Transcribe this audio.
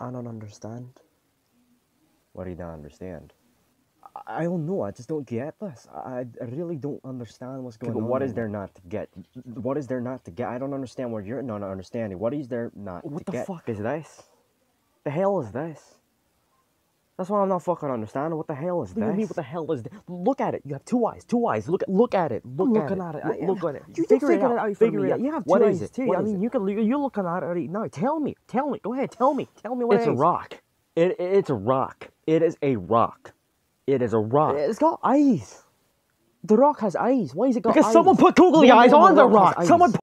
I don't understand. What do you not understand? I don't know. I just don't get this. I, I really don't understand what's Okay, going but on. what is there not to get? What is there not to get? I don't understand what you're not understanding. What is there not What to the get? fuck is this? The hell is this? That's what I'm not fucking understanding. What the hell is What this? mean? What the hell is? Th- look at it. You have two eyes. Two eyes. Look at. Look at it. Look I'm at looking it. at it. Look, look at it. You figure, it out. for Figure it out. You have What two is it? too. What I is mean, it? you can. You're looking at it right now. Tell me. Tell me. Go ahead. Tell me. Tell me what It's it a rock. It, it's a rock. It is a rock. It is a rock. It's got eyes. The rock has eyes. Why has it got because eyes? someone put googly No, eyes no, on the rock. Someone eyes.